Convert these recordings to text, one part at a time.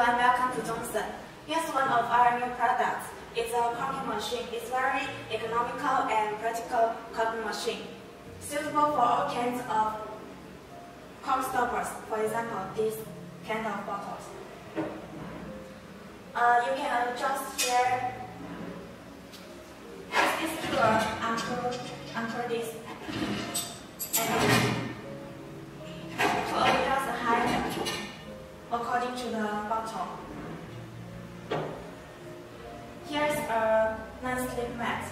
everyone, welcome to ZONESUN. Here's one of our new products. It's a corking machine. It's very economical and practical corking machine, suitable for all kinds of cork stoppers. For example, these kind of bottles. Uh, you can adjust here. This is uncurl, uncurl this according to the bottle. Here's a non-slip mat.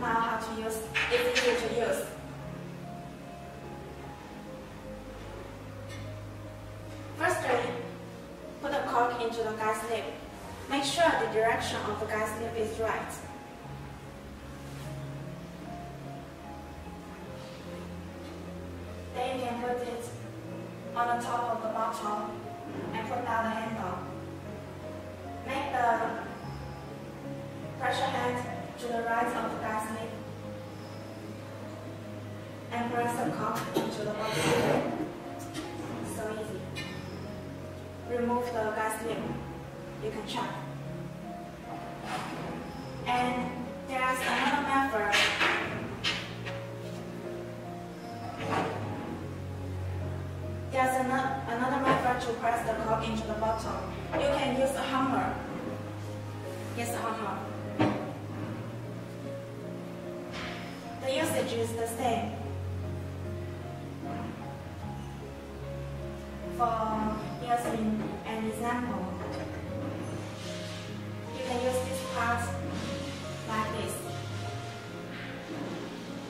Now how to use, it's easy to use. Firstly, put the cork into the guide slip. Make sure the direction of the guide slip is right. Then you can put it on the top of the bottle and put down the handle. Make the pressure head to the right of the gas lid and press the cork into the bottle. So easy. Remove the gas lid. You can check. There's another method to press the cork into the bottle. You can use a hammer. Yes, a hammer. The usage is the same. For using an example, you can use this part like this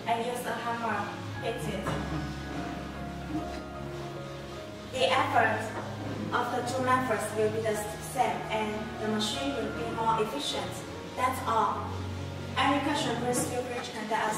and use a hammer hit it. Effort of the two methods will be the same and the machine will be more efficient. That's all. Feel free to contact us.